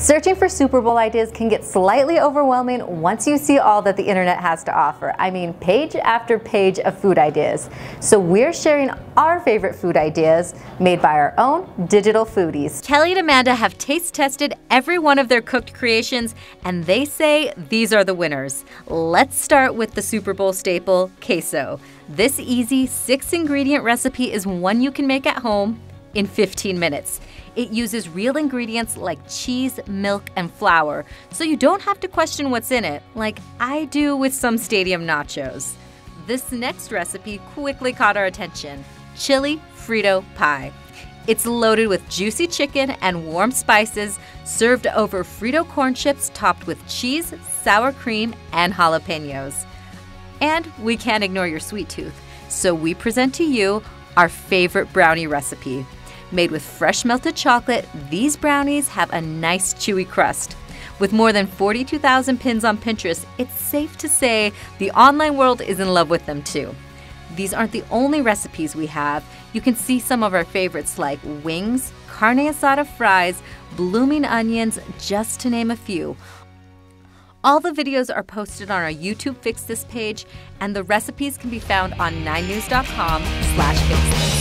Searching for Super Bowl ideas can get slightly overwhelming once you see all that the internet has to offer. I mean, page after page of food ideas. So we're sharing our favorite food ideas made by our own digital foodies. Kelly and Amanda have taste tested every one of their cooked creations, and they say these are the winners. Let's start with the Super Bowl staple, queso. This easy six ingredient recipe is one you can make at home in 15 minutes. It uses real ingredients like cheese, milk, and flour, so you don't have to question what's in it, like I do with some stadium nachos. This next recipe quickly caught our attention chili Frito pie. It's loaded with juicy chicken and warm spices, served over Frito corn chips topped with cheese, sour cream, and jalapenos. And we can't ignore your sweet tooth, so we present to you our favorite brownie recipe. Made with fresh melted chocolate, these brownies have a nice chewy crust. With more than 42,000 pins on Pinterest, it's safe to say the online world is in love with them too. These aren't the only recipes we have. You can see some of our favorites like wings, carne asada fries, blooming onions, just to name a few. All the videos are posted on our YouTube Fix This page, and the recipes can be found on 9news.com slash fixthis.